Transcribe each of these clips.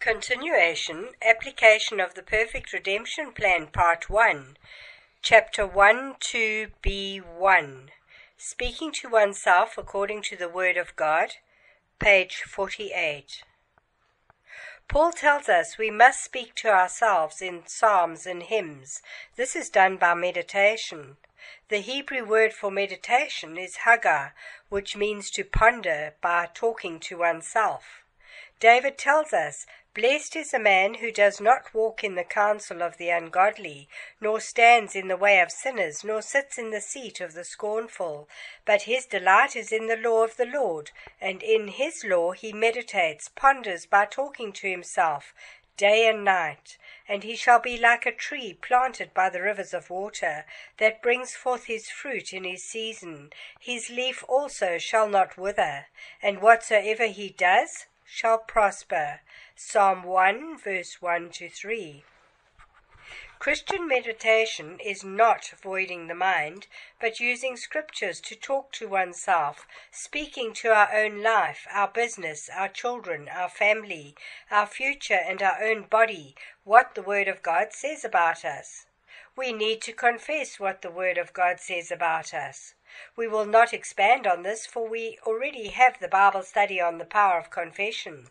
Continuation Application of the Perfect Redemption Plan, Part 1, Chapter 1 2b1 Speaking to Oneself According to the Word of God, page 48. Paul tells us we must speak to ourselves in psalms and hymns. This is done by meditation. The Hebrew word for meditation is haggah, which means to ponder by talking to oneself. David tells us, Blessed is the man who does not walk in the counsel of the ungodly, nor stands in the way of sinners, nor sits in the seat of the scornful. But his delight is in the law of the Lord, and in his law he meditates, ponders by talking to himself, day and night. And he shall be like a tree planted by the rivers of water, that brings forth his fruit in his season. His leaf also shall not wither, and whatsoever he does shall prosper. Psalm 1, verse 1 to 3. Christian meditation is not voiding the mind, but using scriptures to talk to oneself, speaking to our own life, our business, our children, our family, our future, and our own body, what the Word of God says about us. We need to confess what the Word of God says about us. We will not expand on this, for we already have the Bible study on the power of confession.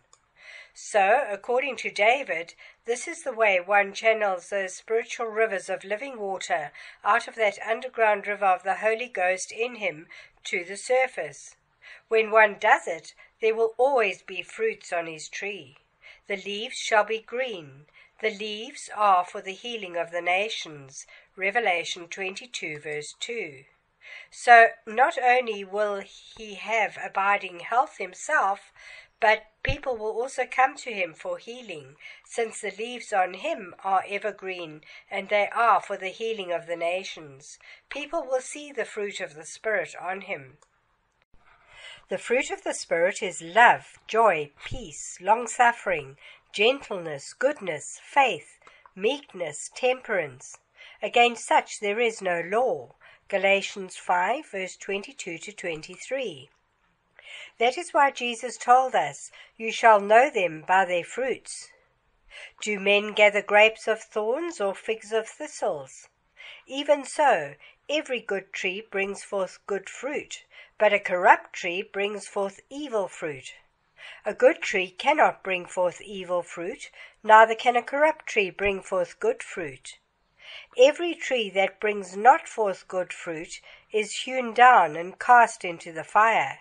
So, according to David, this is the way one channels those spiritual rivers of living water out of that underground river of the Holy Ghost in him to the surface. When one does it, there will always be fruits on his tree. The leaves shall be green. The leaves are for the healing of the nations. Revelation 22, verse 2. So not only will he have abiding health himself, but people will also come to him for healing, since the leaves on him are evergreen, and they are for the healing of the nations. People will see the fruit of the Spirit on him. The fruit of the Spirit is love, joy, peace, long suffering, gentleness, goodness, faith, meekness, temperance. Against such there is no law. Galatians 5, verse 22 to 23. That is why Jesus told us, You shall know them by their fruits. Do men gather grapes of thorns or figs of thistles? Even so, every good tree brings forth good fruit, but a corrupt tree brings forth evil fruit. A good tree cannot bring forth evil fruit, neither can a corrupt tree bring forth good fruit. Every tree that brings not forth good fruit is hewn down and cast into the fire.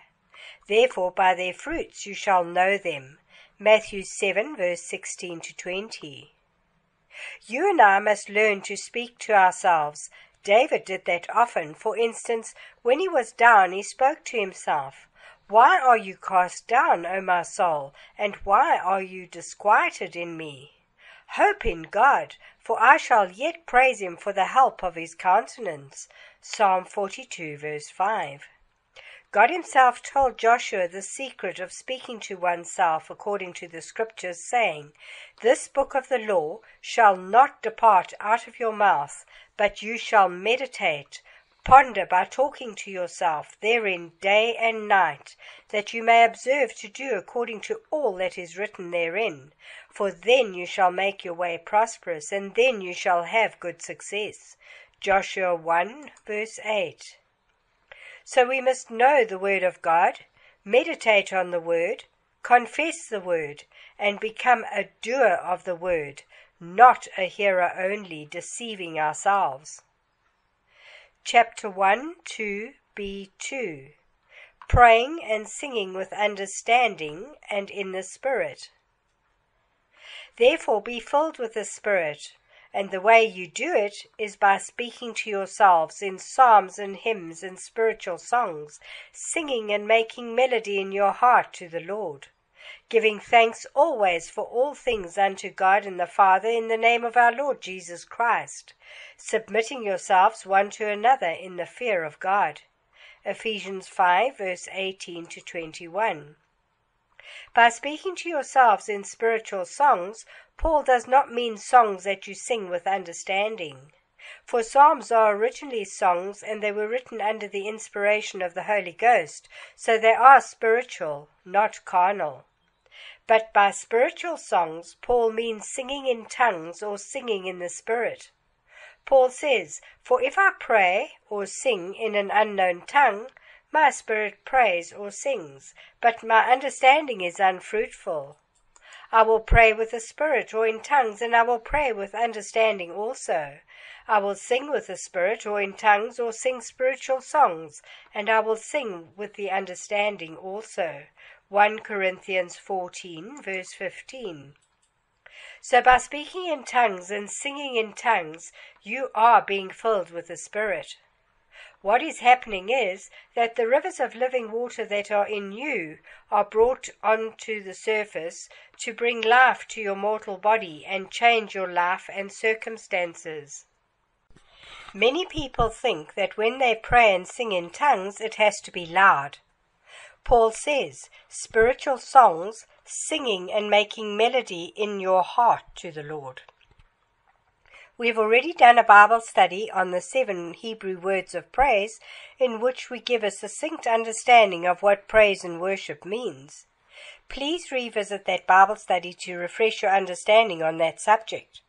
Therefore by their fruits you shall know them. Matthew 7, verse 16 to 20. You and I must learn to speak to ourselves. David did that often. For instance, when he was down, he spoke to himself. Why are you cast down, O my soul, and why are you disquieted in me? Hope in God, for I shall yet praise him for the help of his countenance. Psalm 42, verse 5. God Himself told Joshua the secret of speaking to oneself according to the Scriptures, saying, This book of the law shall not depart out of your mouth, but you shall meditate, ponder by talking to yourself therein day and night, that you may observe to do according to all that is written therein. For then you shall make your way prosperous, and then you shall have good success. Joshua 1, verse 8. So we must know the Word of God, meditate on the Word, confess the Word, and become a doer of the Word, not a hearer only, deceiving ourselves. Chapter 1 2 B2 Praying and singing with understanding and in the Spirit. Therefore be filled with the Spirit, and the way you do it is by speaking to yourselves in psalms and hymns and spiritual songs, singing and making melody in your heart to the Lord, giving thanks always for all things unto God and the Father in the name of our Lord Jesus Christ, submitting yourselves one to another in the fear of God. Ephesians 5 verse 18 to 21. By speaking to yourselves in spiritual songs, Paul does not mean songs that you sing with understanding. For psalms are originally songs and they were written under the inspiration of the Holy Ghost, so they are spiritual, not carnal. But by spiritual songs, Paul means singing in tongues or singing in the Spirit. Paul says, For if I pray or sing in an unknown tongue, my spirit prays or sings, but my understanding is unfruitful. I will pray with the Spirit or in tongues, and I will pray with understanding also. I will sing with the Spirit or in tongues or sing spiritual songs, and I will sing with the understanding also. 1 Corinthians 14, verse 15. So by speaking in tongues and singing in tongues, you are being filled with the Spirit. What is happening is that the rivers of living water that are in you are brought onto the surface to bring life to your mortal body and change your life and circumstances. Many people think that when they pray and sing in tongues, it has to be loud. Paul says, spiritual songs, singing and making melody in your heart to the Lord. We have already done a Bible study on the seven Hebrew words of praise, in which we give a succinct understanding of what praise and worship means. Please revisit that Bible study to refresh your understanding on that subject.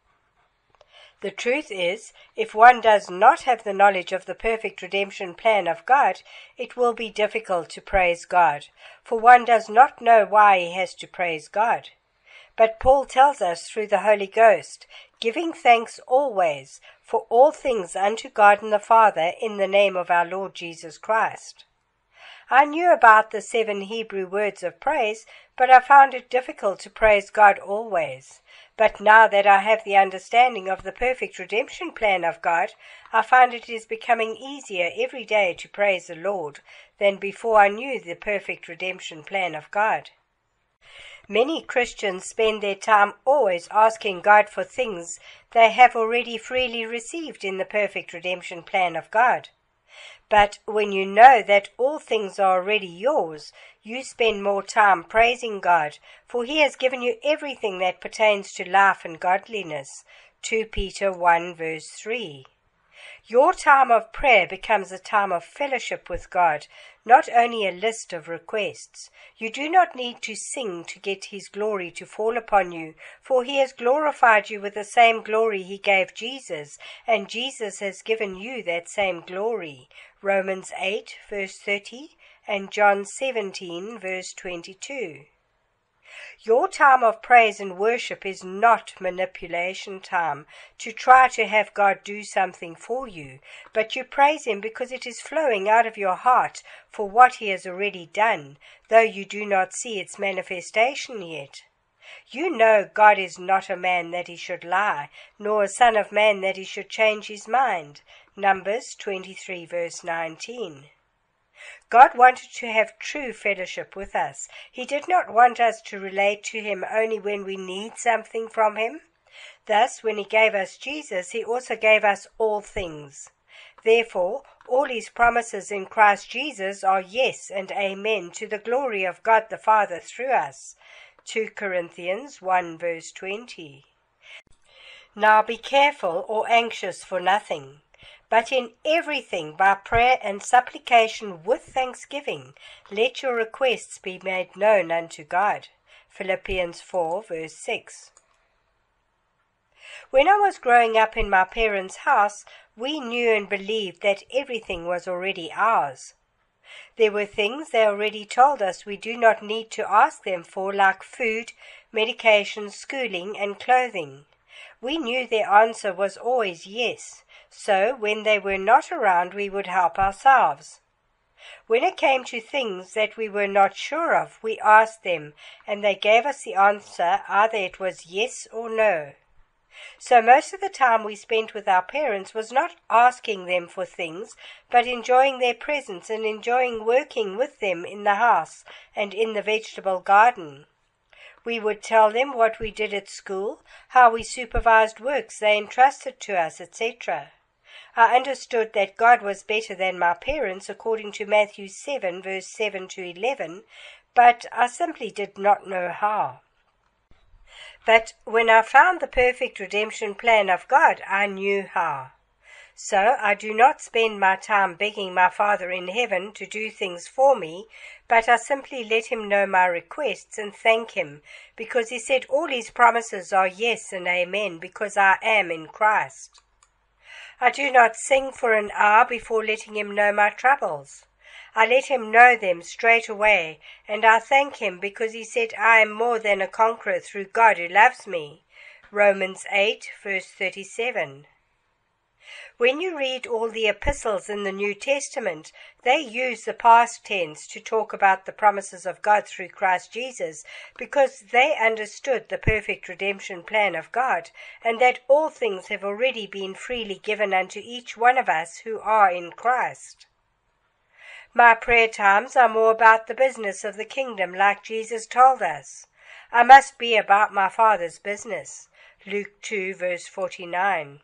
The truth is, if one does not have the knowledge of the perfect redemption plan of God, it will be difficult to praise God, for one does not know why he has to praise God. But Paul tells us through the Holy Ghost, giving thanks always for all things unto God and the Father in the name of our Lord Jesus Christ. I knew about the seven Hebrew words of praise, but I found it difficult to praise God always. But now that I have the understanding of the perfect redemption plan of God, I find it is becoming easier every day to praise the Lord than before I knew the perfect redemption plan of God. Many Christians spend their time always asking God for things they have already freely received in the perfect redemption plan of God. But when you know that all things are already yours, you spend more time praising God, for He has given you everything that pertains to life and godliness. 2 Peter 1 verse 3. Your time of prayer becomes a time of fellowship with God, not only a list of requests. You do not need to sing to get His glory to fall upon you, for He has glorified you with the same glory He gave Jesus, and Jesus has given you that same glory. Romans 8, verse 30, and John 17, verse 22. Your time of praise and worship is not manipulation time to try to have God do something for you, but you praise Him because it is flowing out of your heart for what He has already done, though you do not see its manifestation yet. You know God is not a man that he should lie, nor a son of man that he should change his mind. Numbers 23 verse 19. God wanted to have true fellowship with us. He did not want us to relate to Him only when we need something from Him. Thus, when He gave us Jesus, He also gave us all things. Therefore, all His promises in Christ Jesus are yes and amen to the glory of God the Father through us. 2 Corinthians 1 verse 20. Now be careful or anxious for nothing but in everything by prayer and supplication with thanksgiving, let your requests be made known unto God. Philippians 4, verse 6. When I was growing up in my parents' house, we knew and believed that everything was already ours. There were things they already told us we do not need to ask them for, like food, medication, schooling, and clothing. We knew their answer was always yes, so when they were not around we would help ourselves. When it came to things that we were not sure of, we asked them, and they gave us the answer either it was yes or no. So most of the time we spent with our parents was not asking them for things, but enjoying their presence and enjoying working with them in the house and in the vegetable garden. We would tell them what we did at school, how we supervised works they entrusted to us, etc. I understood that God was better than my parents according to Matthew 7, verse 7 to 11, but I simply did not know how. But when I found the perfect redemption plan of God, I knew how. So I do not spend my time begging my Father in heaven to do things for me, but I simply let him know my requests and thank him, because he said all his promises are yes and amen, because I am in Christ. I do not sing for an hour before letting him know my troubles. I let him know them straight away, and I thank him because he said I am more than a conqueror through God who loves me. Romans 8, verse 37. When you read all the epistles in the New Testament, they use the past tense to talk about the promises of God through Christ Jesus because they understood the perfect redemption plan of God and that all things have already been freely given unto each one of us who are in Christ. My prayer times are more about the business of the kingdom, like Jesus told us. I must be about my Father's business. Luke 2, verse 49.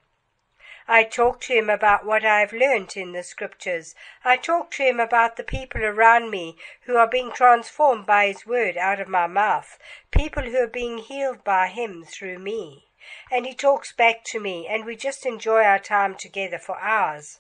I talk to him about what I have learnt in the scriptures. I talk to him about the people around me who are being transformed by his word out of my mouth, people who are being healed by him through me. And he talks back to me, and we just enjoy our time together for hours.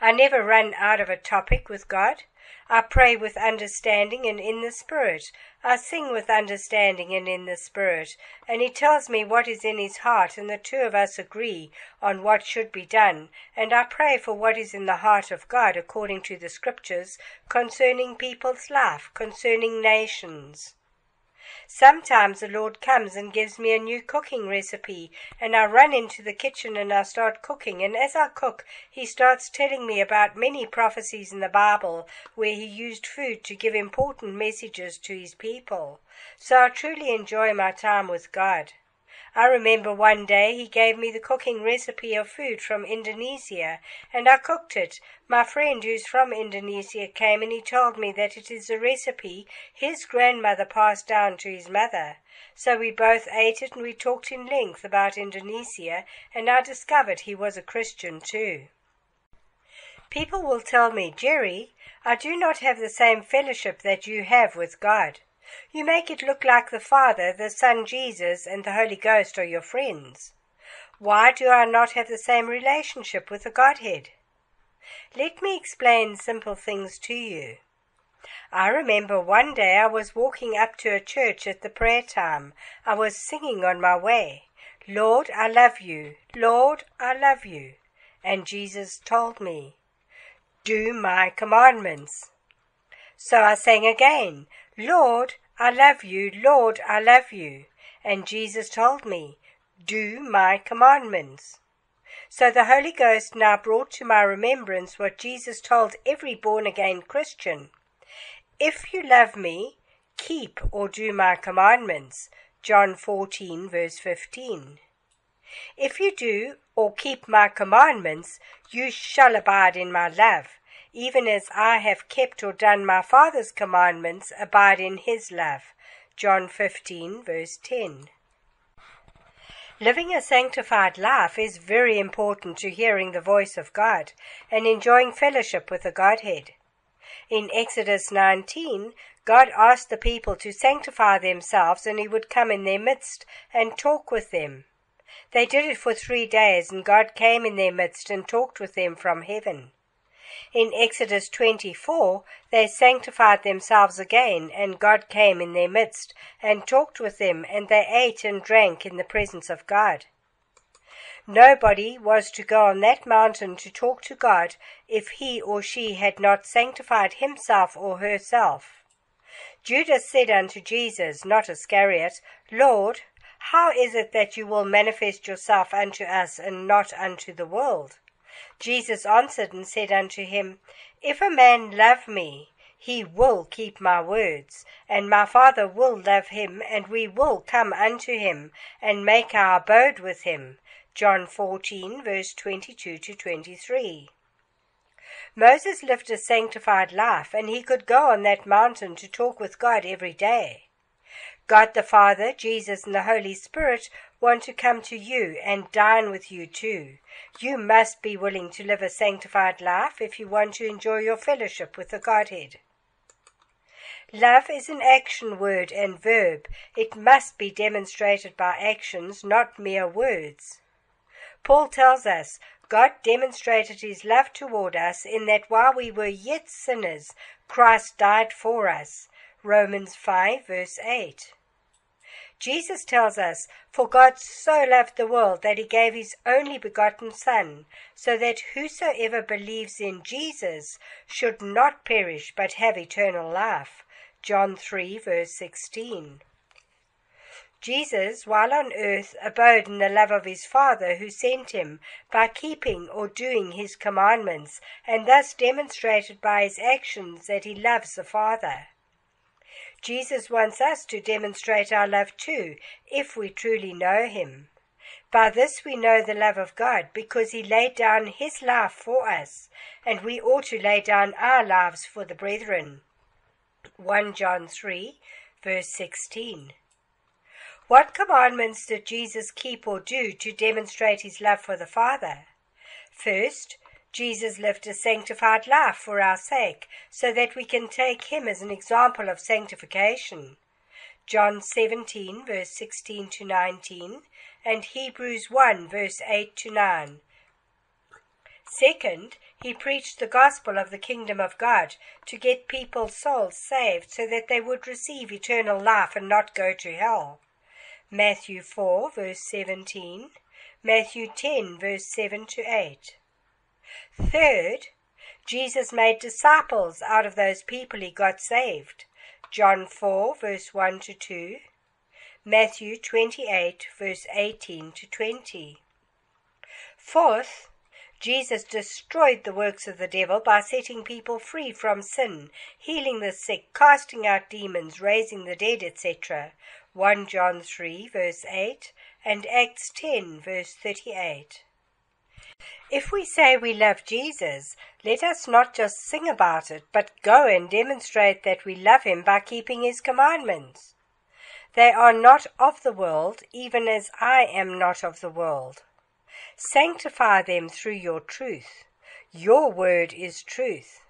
I never run out of a topic with God. I pray with understanding and in the Spirit. I sing with understanding and in the Spirit. And He tells me what is in His heart, and the two of us agree on what should be done. And I pray for what is in the heart of God according to the Scriptures concerning people's life, concerning nations. Sometimes the Lord comes and gives me a new cooking recipe, and I run into the kitchen and I start cooking. And as I cook, He starts telling me about many prophecies in the Bible where He used food to give important messages to His people. So I truly enjoy my time with God. I remember one day he gave me the cooking recipe of food from Indonesia, and I cooked it. My friend who's from Indonesia came and he told me that it is a recipe his grandmother passed down to his mother. So we both ate it and we talked in length about Indonesia, and I discovered he was a Christian too. People will tell me, Jerry, I do not have the same fellowship that you have with God. You make it look like the Father, the Son Jesus, and the Holy Ghost are your friends. Why do I not have the same relationship with the Godhead? Let me explain simple things to you. I remember one day I was walking up to a church at the prayer time. I was singing on my way, Lord, I love you. Lord, I love you. And Jesus told me, Do my commandments. So I sang again, Lord, I love you, Lord, I love you. And Jesus told me, Do my commandments. So the Holy Ghost now brought to my remembrance what Jesus told every born again Christian If you love me, keep or do my commandments. John 14, verse 15. If you do or keep my commandments, you shall abide in my love even as I have kept or done my Father's commandments, abide in his love. John 15, verse 10. Living a sanctified life is very important to hearing the voice of God and enjoying fellowship with the Godhead. In Exodus 19, God asked the people to sanctify themselves and he would come in their midst and talk with them. They did it for three days and God came in their midst and talked with them from heaven. In Exodus 24 they sanctified themselves again, and God came in their midst, and talked with them, and they ate and drank in the presence of God. Nobody was to go on that mountain to talk to God if he or she had not sanctified himself or herself. Judas said unto Jesus, not Iscariot, Lord, how is it that you will manifest yourself unto us and not unto the world? Jesus answered and said unto him, If a man love me, he will keep my words, and my Father will love him, and we will come unto him, and make our abode with him. John 14, verse 22 to 23. Moses lived a sanctified life, and he could go on that mountain to talk with God every day. God the Father, Jesus, and the Holy Spirit want to come to you and dine with you too. You must be willing to live a sanctified life if you want to enjoy your fellowship with the Godhead. Love is an action word and verb. It must be demonstrated by actions, not mere words. Paul tells us, God demonstrated his love toward us in that while we were yet sinners, Christ died for us. Romans 5, verse 8. Jesus tells us, For God so loved the world that he gave his only begotten Son, so that whosoever believes in Jesus should not perish but have eternal life. John 3, verse 16. Jesus, while on earth, abode in the love of his Father who sent him by keeping or doing his commandments, and thus demonstrated by his actions that he loves the Father. Jesus wants us to demonstrate our love too, if we truly know Him. By this we know the love of God, because He laid down His life for us, and we ought to lay down our lives for the brethren. 1 John 3, verse 16. What commandments did Jesus keep or do to demonstrate his love for the Father? First, Jesus lived a sanctified life for our sake, so that we can take him as an example of sanctification. John 17, verse 16 to 19, and Hebrews 1, verse 8 to 9. Second, he preached the gospel of the kingdom of God to get people's souls saved so that they would receive eternal life and not go to hell. Matthew 4, verse 17, Matthew 10, verse 7 to 8. Third, Jesus made disciples out of those people he got saved. John 4, verse 1 to 2, Matthew 28, verse 18 to 20. Fourth, Jesus destroyed the works of the devil by setting people free from sin, healing the sick, casting out demons, raising the dead, etc. 1 John 3, verse 8, and Acts 10, verse 38. If we say we love Jesus, let us not just sing about it, but go and demonstrate that we love him by keeping his commandments. They are not of the world, even as I am not of the world. Sanctify them through your truth. Your word is truth.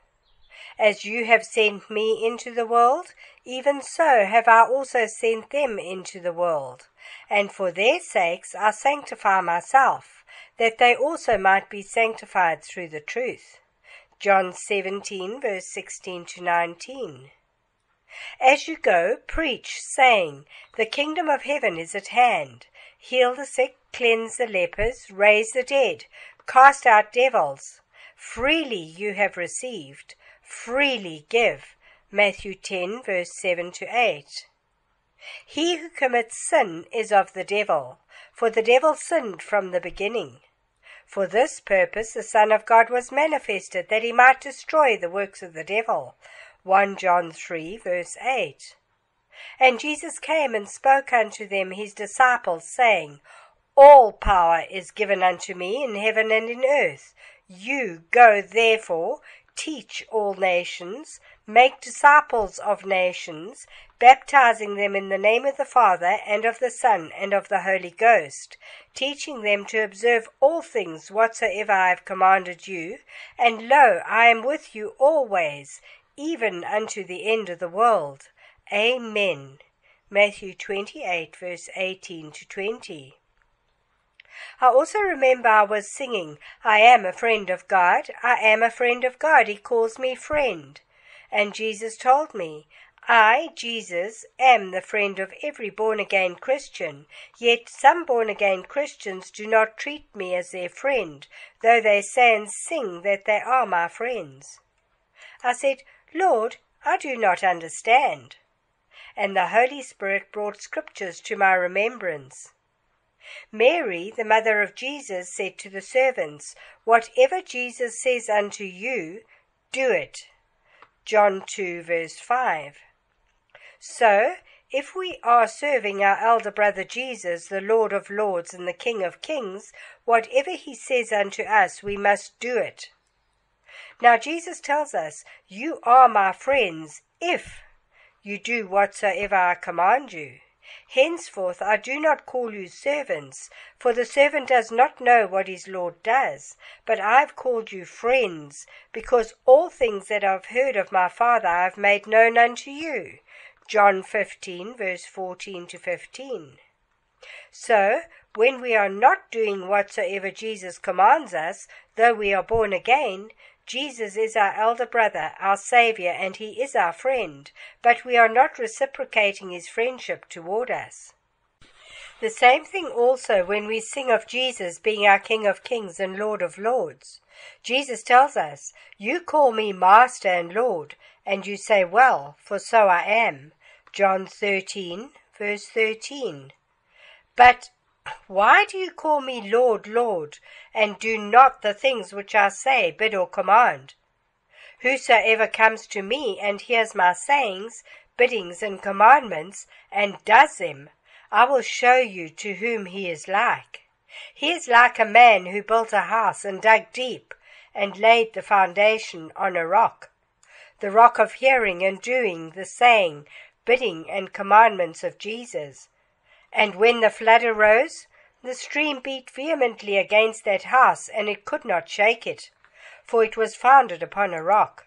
As you have sent me into the world, even so have I also sent them into the world. And for their sakes I sanctify myself that they also might be sanctified through the truth. John 17, verse 16 to 19. As you go, preach, saying, The kingdom of heaven is at hand. Heal the sick, cleanse the lepers, raise the dead, cast out devils. Freely you have received, freely give. Matthew 10, verse 7 to 8. He who commits sin is of the devil, for the devil sinned from the beginning. For this purpose the Son of God was manifested, that he might destroy the works of the devil. 1 John 3, verse 8. And Jesus came and spoke unto them his disciples, saying, All power is given unto me in heaven and in earth. You go therefore, teach all nations, make disciples of nations, baptizing them in the name of the Father, and of the Son, and of the Holy Ghost, teaching them to observe all things whatsoever I have commanded you. And lo, I am with you always, even unto the end of the world. Amen. Matthew 28, verse 18 to 20. I also remember I was singing, I am a friend of God, I am a friend of God, He calls me friend. And Jesus told me, I, Jesus, am the friend of every born again Christian, yet some born again Christians do not treat me as their friend, though they say and sing that they are my friends. I said, Lord, I do not understand. And the Holy Spirit brought scriptures to my remembrance. Mary, the mother of Jesus, said to the servants, Whatever Jesus says unto you, do it. John 2, verse 5. So, if we are serving our elder brother Jesus, the Lord of lords and the King of kings, whatever he says unto us, we must do it. Now Jesus tells us, You are my friends, if you do whatsoever I command you. Henceforth I do not call you servants, for the servant does not know what his Lord does, but I have called you friends, because all things that I have heard of my Father I have made known unto you. John 15, verse 14 to 15. So, when we are not doing whatsoever Jesus commands us, though we are born again, Jesus is our elder brother, our Saviour, and He is our friend, but we are not reciprocating His friendship toward us. The same thing also when we sing of Jesus being our King of kings and Lord of lords. Jesus tells us, You call me Master and Lord, and you say, Well, for so I am. John 13, verse 13. But why do you call me Lord, Lord, and do not the things which I say, bid, or command? Whosoever comes to me and hears my sayings, biddings, and commandments, and does them, I will show you to whom he is like. He is like a man who built a house and dug deep and laid the foundation on a rock. The rock of hearing and doing the saying, bidding, and commandments of Jesus. And when the flood arose, the stream beat vehemently against that house, and it could not shake it, for it was founded upon a rock.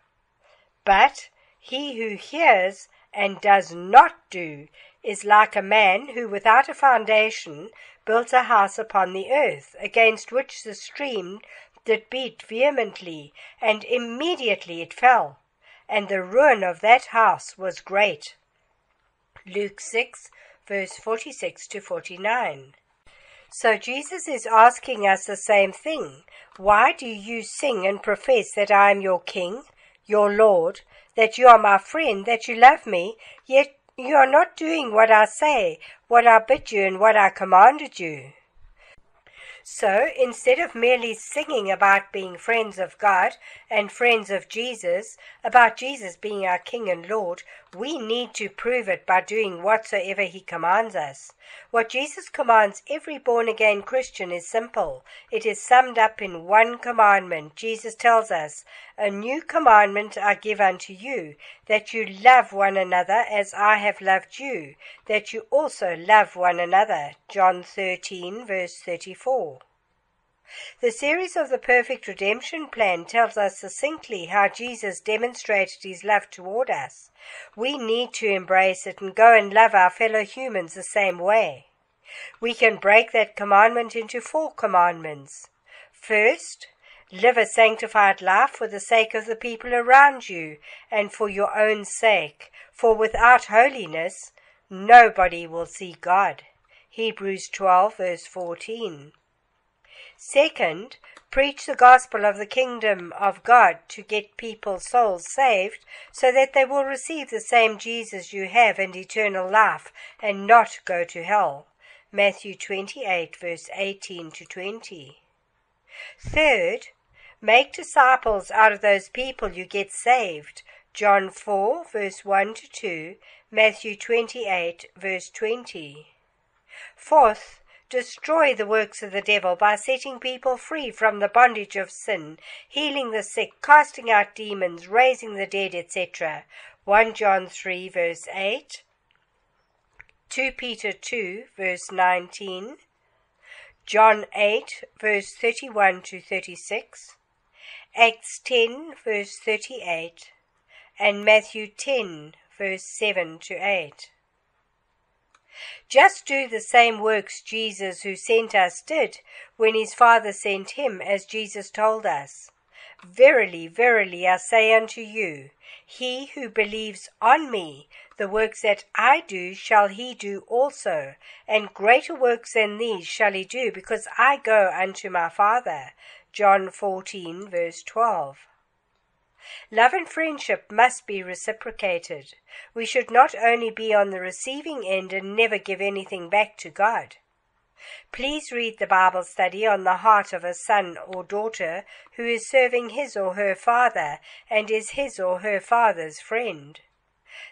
But he who hears and does not do is like a man who without a foundation built a house upon the earth, against which the stream did beat vehemently, and immediately it fell, and the ruin of that house was great. Luke 6, verse 46 to 49. So Jesus is asking us the same thing. Why do you sing and profess that I am your King, your Lord, that you are my friend, that you love me, yet you are not doing what I say, what I bid you, and what I commanded you. So, instead of merely singing about being friends of God and friends of Jesus, about Jesus being our King and Lord, we need to prove it by doing whatsoever He commands us. What Jesus commands every born again Christian is simple. It is summed up in one commandment. Jesus tells us, A new commandment I give unto you, that you love one another as I have loved you, that you also love one another. John 13, verse 34. The series of the perfect redemption plan tells us succinctly how Jesus demonstrated his love toward us. We need to embrace it and go and love our fellow humans the same way. We can break that commandment into four commandments. First, live a sanctified life for the sake of the people around you and for your own sake, for without holiness nobody will see God. Hebrews 12 verse 14. Second, preach the gospel of the kingdom of God to get people's souls saved so that they will receive the same Jesus you have and eternal life and not go to hell. Matthew 28 verse 18 to 20. Third, make disciples out of those people you get saved. John 4 verse 1 to 2, Matthew 28 verse 20. Fourth, destroy the works of the devil by setting people free from the bondage of sin, healing the sick, casting out demons, raising the dead, etc. 1 John 3 verse 8, 2 Peter 2 verse 19, John 8 verse 31 to 36, Acts 10 verse 38, and Matthew 10 verse 7 to 8. Just do the same works Jesus who sent us did when his Father sent him, as Jesus told us. Verily, verily, I say unto you, he who believes on me, the works that I do shall he do also, and greater works than these shall he do, because I go unto my Father. John 14, verse 12. Love and friendship must be reciprocated. We should not only be on the receiving end and never give anything back to God. Please read the Bible study on the heart of a son or daughter who is serving his or her father and is his or her father's friend.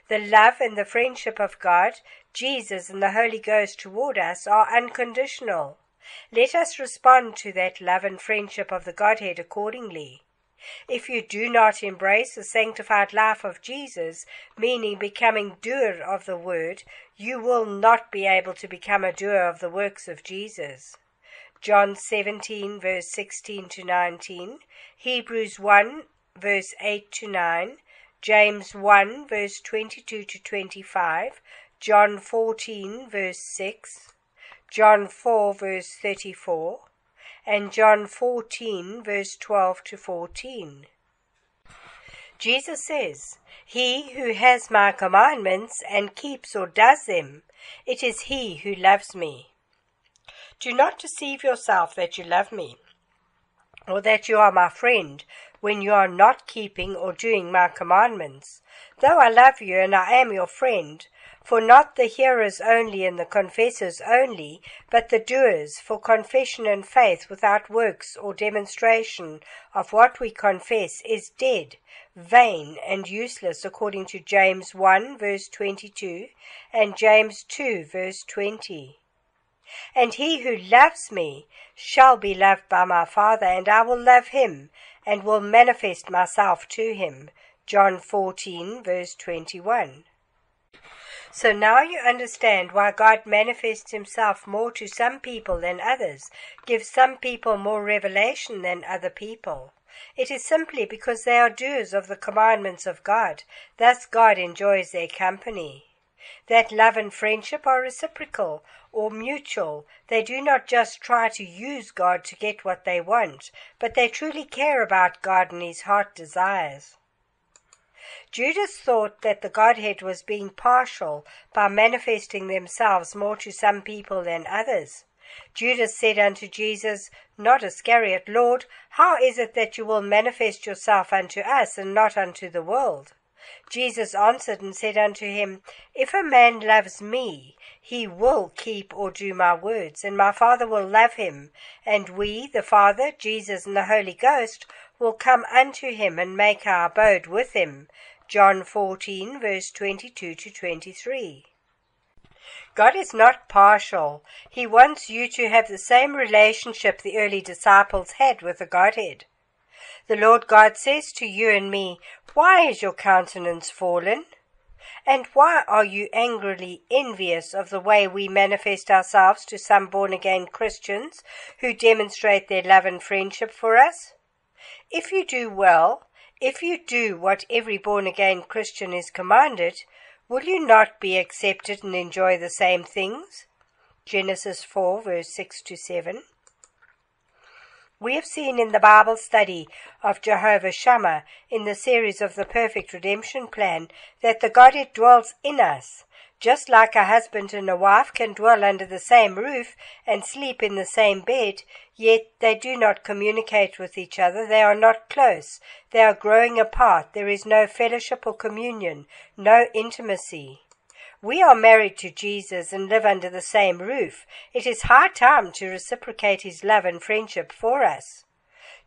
The love and the friendship of God, Jesus, and the Holy Ghost toward us are unconditional. Let us respond to that love and friendship of the Godhead accordingly. If you do not embrace the sanctified life of Jesus, meaning becoming doer of the word, you will not be able to become a doer of the works of Jesus. John 17 verse 16 to 19, Hebrews 1 verse 8 to 9, James 1 verse 22 to 25, John 14 verse 6, John 4, verse 34, and John 14, verse 12 to 14. Jesus says, He who has my commandments and keeps or does them, it is he who loves me. Do not deceive yourself that you love me, or that you are my friend, when you are not keeping or doing my commandments. Though I love you and I am your friend, for not the hearers only and the confessors only, but the doers, for confession and faith without works or demonstration of what we confess is dead, vain, and useless, according to James 1 verse 22 and James 2 verse 20. And he who loves me shall be loved by my Father, and I will love him, and will manifest myself to him. John 14 verse 21. So now you understand why God manifests himself more to some people than others, gives some people more revelation than other people. It is simply because they are doers of the commandments of God. Thus God enjoys their company. That love and friendship are reciprocal or mutual. They do not just try to use God to get what they want, but they truly care about God and his heart desires. Judas thought that the Godhead was being partial by manifesting themselves more to some people than others. Judas said unto Jesus, not Iscariot, Lord, how is it that you will manifest yourself unto us and not unto the world? Jesus answered and said unto him, If a man loves me, he will keep or do my words, and my Father will love him, and we, the Father, Jesus, and the Holy Ghost, will come unto him and make our abode with him. John 14, verse 22 to 23. God is not partial. He wants you to have the same relationship the early disciples had with the Godhead. The Lord God says to you and me, Why is your countenance fallen? And why are you angrily envious of the way we manifest ourselves to some born again Christians who demonstrate their love and friendship for us? If you do well, if you do what every born again Christian is commanded, will you not be accepted and enjoy the same things? Genesis 4, verse 6 to 7. We have seen in the Bible study of Jehovah Shammah in the series of the Perfect Redemption Plan that the Godhead dwells in us, just like a husband and a wife can dwell under the same roof and sleep in the same bed, yet they do not communicate with each other, they are not close, they are growing apart, there is no fellowship or communion, no intimacy. We are married to Jesus and live under the same roof. It is high time to reciprocate his love and friendship for us.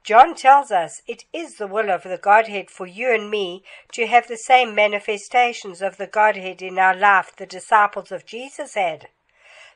John tells us it is the will of the Godhead for you and me to have the same manifestations of the Godhead in our life the disciples of Jesus had.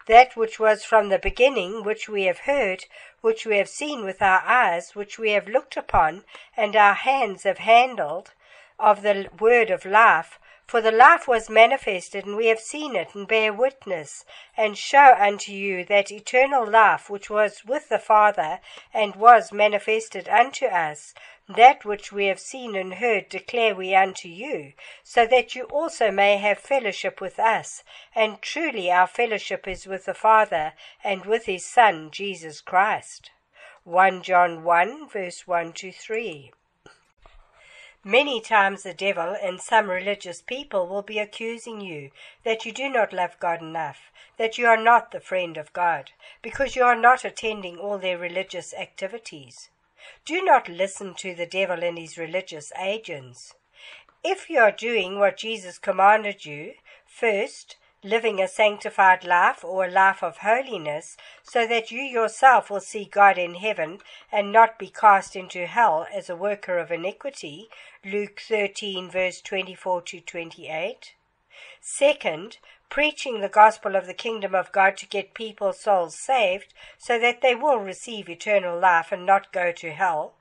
That which was from the beginning, which we have heard, which we have seen with our eyes, which we have looked upon, and our hands have handled, of the word of life, for the life was manifested, and we have seen it, and bear witness, and show unto you that eternal life which was with the Father, and was manifested unto us. That which we have seen and heard declare we unto you, so that you also may have fellowship with us. And truly our fellowship is with the Father, and with his Son, Jesus Christ. 1 John 1, verse 1 to 3. Many times the devil and some religious people will be accusing you that you do not love God enough, that you are not the friend of God, because you are not attending all their religious activities. Do not listen to the devil and his religious agents. If you are doing what Jesus commanded you, first, living a sanctified life or a life of holiness, so that you yourself will see God in heaven and not be cast into hell as a worker of iniquity. Luke 13, verse 24 to 28. Second, preaching the gospel of the kingdom of God to get people's souls saved so that they will receive eternal life and not go to hell.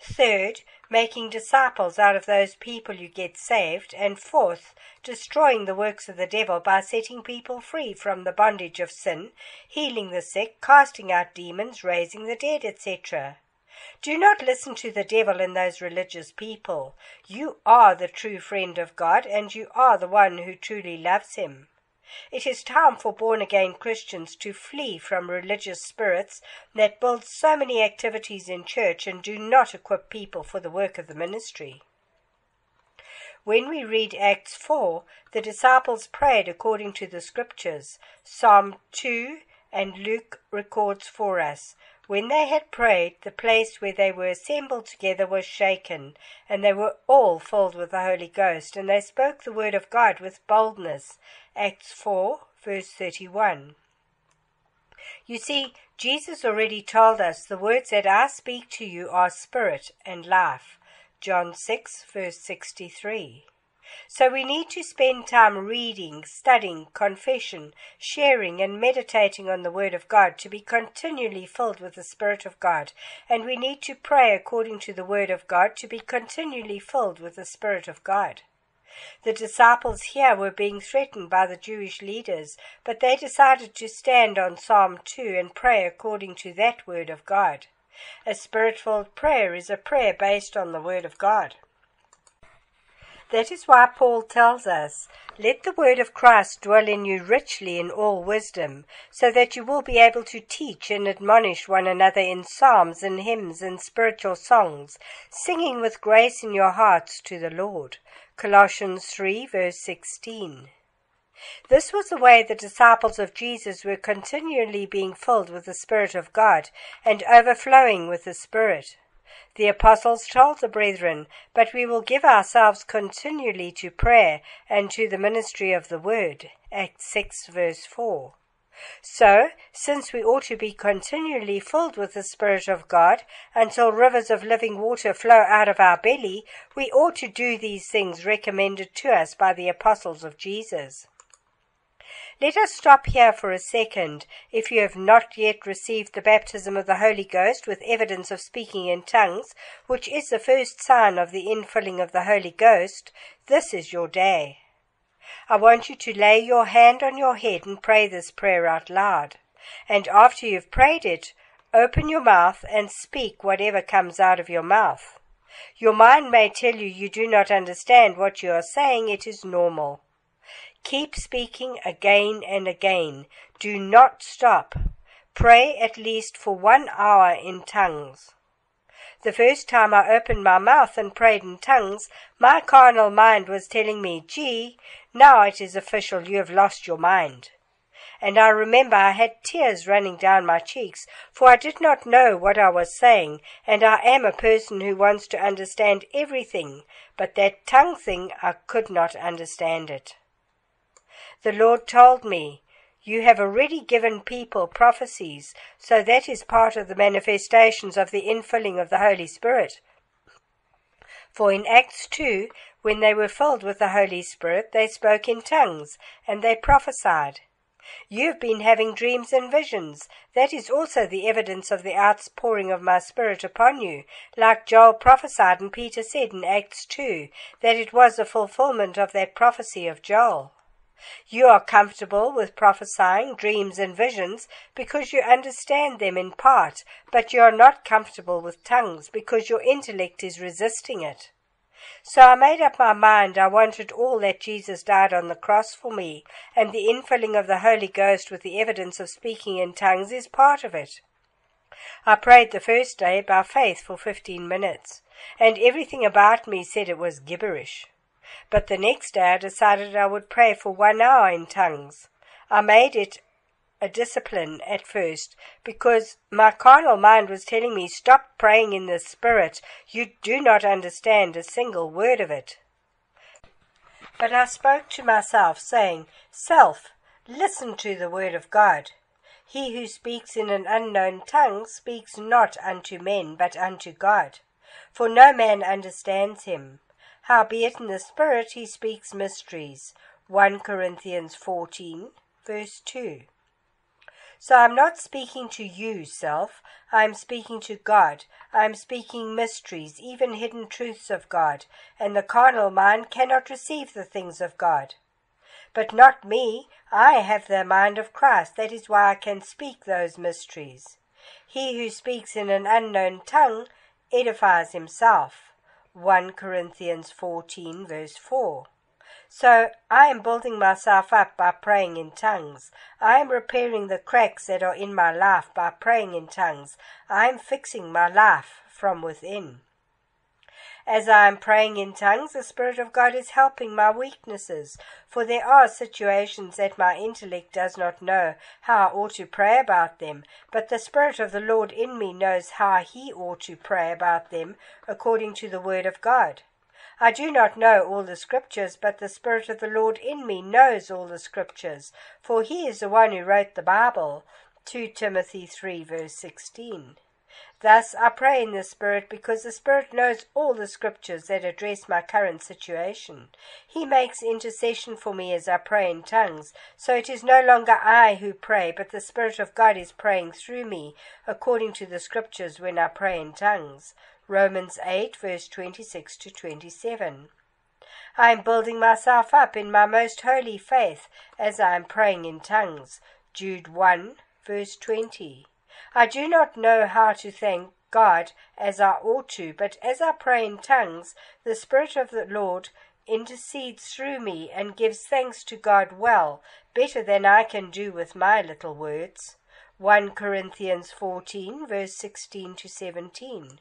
Third, making disciples out of those people you get saved. And fourth, destroying the works of the devil by setting people free from the bondage of sin, healing the sick, casting out demons, raising the dead, etc. Do not listen to the devil and those religious people. You are the true friend of God, and you are the one who truly loves him. It is time for born again Christians to flee from religious spirits that build so many activities in church and do not equip people for the work of the ministry. When we read Acts 4, the disciples prayed according to the scriptures. Psalm 2 and Luke records for us. When they had prayed, the place where they were assembled together was shaken, and they were all filled with the Holy Ghost, and they spoke the word of God with boldness. Acts 4, verse 31. You see, Jesus already told us, The words that I speak to you are spirit and life. John 6, verse 63. So we need to spend time reading, studying, confession, sharing, and meditating on the Word of God to be continually filled with the Spirit of God. And we need to pray according to the Word of God to be continually filled with the Spirit of God. The disciples here were being threatened by the Jewish leaders, but they decided to stand on Psalm 2 and pray according to that Word of God. A spirit filled prayer is a prayer based on the Word of God. That is why Paul tells us, Let the word of Christ dwell in you richly in all wisdom, so that you will be able to teach and admonish one another in psalms and hymns and spiritual songs, singing with grace in your hearts to the Lord. Colossians 3 verse 16. This was the way the disciples of Jesus were continually being filled with the Spirit of God and overflowing with the Spirit. The apostles told the brethren, But we will give ourselves continually to prayer and to the ministry of the word. Acts 6 verse 4. So, since we ought to be continually filled with the Spirit of God until rivers of living water flow out of our belly, we ought to do these things recommended to us by the apostles of Jesus. Let us stop here for a second. If you have not yet received the baptism of the Holy Ghost with evidence of speaking in tongues, which is the first sign of the infilling of the Holy Ghost, this is your day. I want you to lay your hand on your head and pray this prayer out loud. And after you've prayed it, open your mouth and speak whatever comes out of your mouth. Your mind may tell you you do not understand what you are saying. It is normal. Keep speaking again and again. Do not stop. Pray at least for one hour in tongues. The first time I opened my mouth and prayed in tongues, my carnal mind was telling me, Gee, now it is official, you have lost your mind. And I remember I had tears running down my cheeks, for I did not know what I was saying, and I am a person who wants to understand everything, but that tongue thing I could not understand it. The Lord told me, You have already given people prophecies, so that is part of the manifestations of the infilling of the Holy Spirit. For in Acts 2, when they were filled with the Holy Spirit, they spoke in tongues, and they prophesied. You've been having dreams and visions. That is also the evidence of the outpouring of my Spirit upon you, like Joel prophesied and Peter said in Acts 2, that it was a fulfillment of that prophecy of Joel. You are comfortable with prophesying dreams and visions because you understand them in part, but you are not comfortable with tongues because your intellect is resisting it. So I made up my mind I wanted all that Jesus died on the cross for me, and the infilling of the Holy Ghost with the evidence of speaking in tongues is part of it. I prayed the first day by faith for fifteen minutes, and everything about me said it was gibberish. But the next day I decided I would pray for one hour in tongues. I made it a discipline at first because my carnal mind was telling me, Stop praying in the Spirit. You do not understand a single word of it. But I spoke to myself, saying, Self, listen to the word of God. He who speaks in an unknown tongue speaks not unto men, but unto God. For no man understands him. Howbeit in the Spirit he speaks mysteries. 1 Corinthians 14, verse 2. So I'm not speaking to you, self. I am speaking to God. I am speaking mysteries, even hidden truths of God, and the carnal mind cannot receive the things of God. But not me. I have the mind of Christ. That is why I can speak those mysteries. He who speaks in an unknown tongue edifies himself. 1 Corinthians 14, verse 4. So I am building myself up by praying in tongues. I am repairing the cracks that are in my life by praying in tongues. I am fixing my life from within. As I am praying in tongues, the Spirit of God is helping my weaknesses, for there are situations that my intellect does not know how I ought to pray about them, but the Spirit of the Lord in me knows how He ought to pray about them according to the Word of God. I do not know all the Scriptures, but the Spirit of the Lord in me knows all the Scriptures, for He is the one who wrote the Bible. 2 Timothy 3 verse 16. Thus I pray in the Spirit because the Spirit knows all the scriptures that address my current situation. He makes intercession for me as I pray in tongues, so it is no longer I who pray, but the Spirit of God is praying through me, according to the scriptures when I pray in tongues. Romans 8, verse 26 to 27. I am building myself up in my most holy faith as I am praying in tongues. Jude 1, verse 20. I do not know how to thank God as I ought to, but as I pray in tongues, the Spirit of the Lord intercedes through me and gives thanks to God well, better than I can do with my little words. 1 Corinthians 14, verse 16 to 17.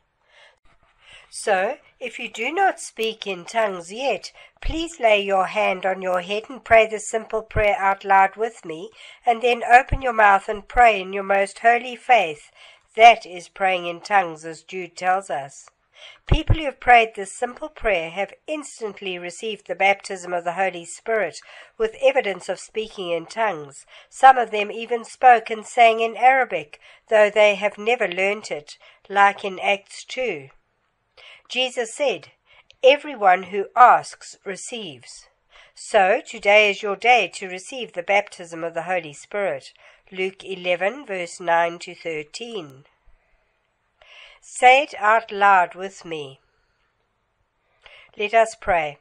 So, if you do not speak in tongues yet, please lay your hand on your head and pray this simple prayer out loud with me, and then open your mouth and pray in your most holy faith. That is praying in tongues, as Jude tells us. People who have prayed this simple prayer have instantly received the baptism of the Holy Spirit with evidence of speaking in tongues. Some of them even spoke and sang in Arabic, though they have never learnt it, like in Acts 2. Jesus said, Everyone who asks receives. So today is your day to receive the baptism of the Holy Spirit. Luke 11, verse 9 to 13. Say it out loud with me. Let us pray.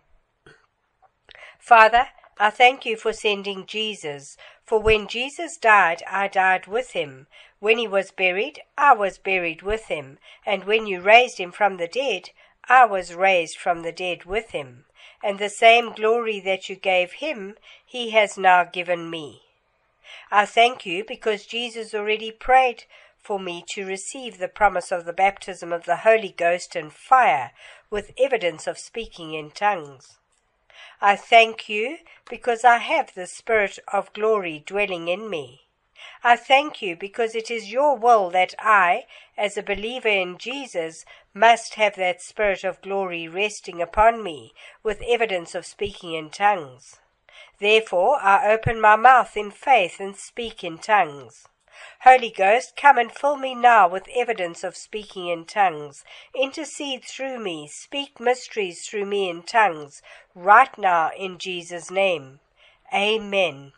Father, I thank you for sending Jesus, for when Jesus died, I died with him. When he was buried, I was buried with him. And when you raised him from the dead, I was raised from the dead with him. And the same glory that you gave him, he has now given me. I thank you because Jesus already prayed for me to receive the promise of the baptism of the Holy Ghost and fire, with evidence of speaking in tongues. I thank you because I have the Spirit of glory dwelling in me. I thank you because it is your will that I, as a believer in Jesus, must have that Spirit of glory resting upon me, with evidence of speaking in tongues. Therefore I open my mouth in faith and speak in tongues. Holy Ghost, come and fill me now with evidence of speaking in tongues. Intercede through me, speak mysteries through me in tongues, right now in Jesus' name. Amen.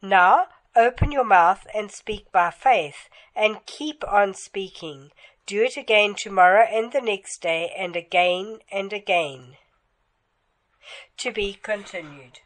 Now Open your mouth and speak by faith, and keep on speaking. Do it again tomorrow and the next day, and again and again. To be continued.